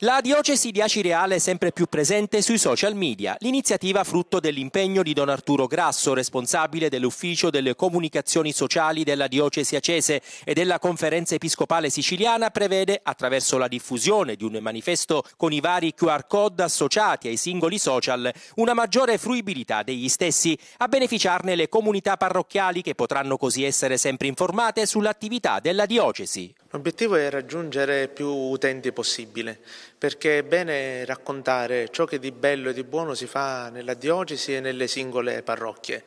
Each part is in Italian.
La diocesi di Acireale è sempre più presente sui social media. L'iniziativa frutto dell'impegno di Don Arturo Grasso, responsabile dell'ufficio delle comunicazioni sociali della diocesi acese e della conferenza episcopale siciliana, prevede, attraverso la diffusione di un manifesto con i vari QR code associati ai singoli social, una maggiore fruibilità degli stessi, a beneficiarne le comunità parrocchiali che potranno così essere sempre informate sull'attività della diocesi. L'obiettivo è raggiungere più utenti possibile, perché è bene raccontare ciò che di bello e di buono si fa nella diocesi e nelle singole parrocchie.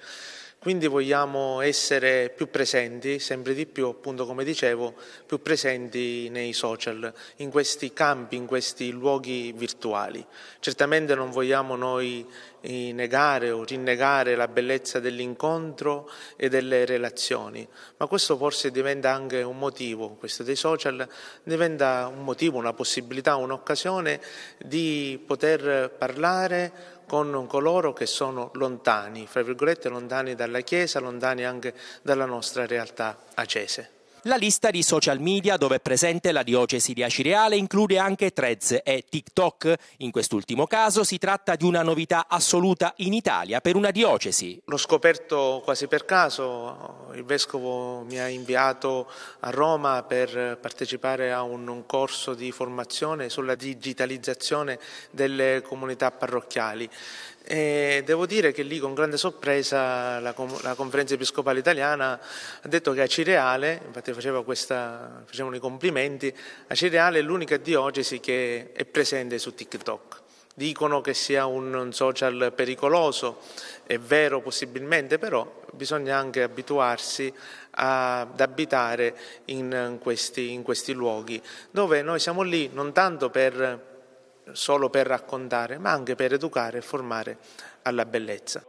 Quindi vogliamo essere più presenti, sempre di più, appunto come dicevo, più presenti nei social, in questi campi, in questi luoghi virtuali. Certamente non vogliamo noi eh, negare o rinnegare la bellezza dell'incontro e delle relazioni, ma questo forse diventa anche un motivo, questo dei social diventa un motivo, una possibilità, un'occasione di poter parlare con coloro che sono lontani, fra virgolette lontani dalla Chiesa, lontani anche dalla nostra realtà acese. La lista di social media dove è presente la diocesi di Acireale include anche Threads e TikTok. In quest'ultimo caso si tratta di una novità assoluta in Italia per una diocesi. L'ho scoperto quasi per caso, il Vescovo mi ha inviato a Roma per partecipare a un corso di formazione sulla digitalizzazione delle comunità parrocchiali. E devo dire che lì con grande sorpresa la, la conferenza episcopale italiana ha detto che a Cireale, infatti faceva questa, facevano i complimenti, a Cireale è l'unica diocesi che è presente su TikTok. Dicono che sia un social pericoloso, è vero possibilmente, però bisogna anche abituarsi ad abitare in questi, in questi luoghi, dove noi siamo lì non tanto per solo per raccontare, ma anche per educare e formare alla bellezza.